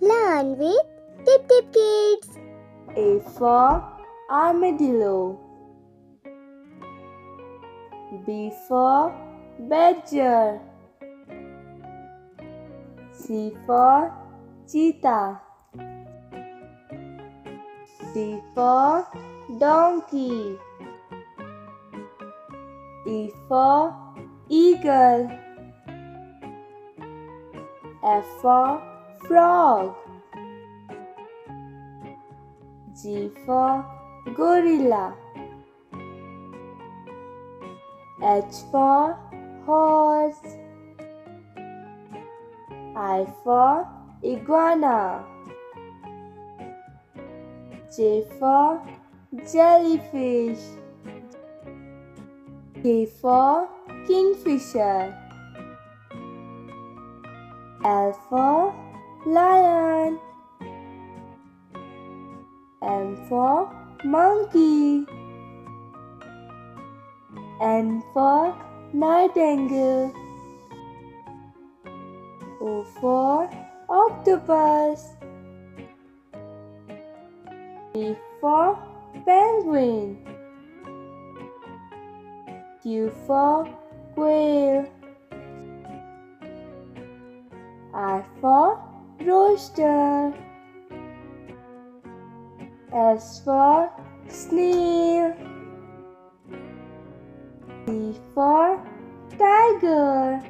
Learn with Tip Tip Kids. A for armadillo. B for badger. C for cheetah. D for donkey. E for eagle. F for frog. G for gorilla. H for horse. I for iguana. J for jellyfish. K for kingfisher. L for lion. M for monkey. N for nightingale. O for octopus. P for penguin. Q for quail. R for rooster. S for snail. T for tiger.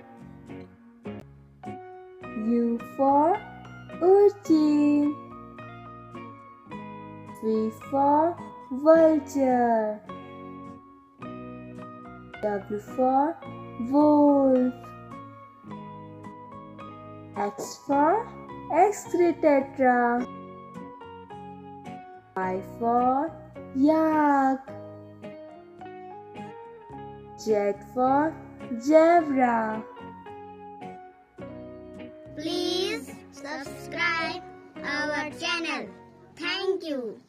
U for urchin. V for vulture. W for wolf. X for X-ray tetra. Y for yak. Z for zebra. Please subscribe our channel. Thank you.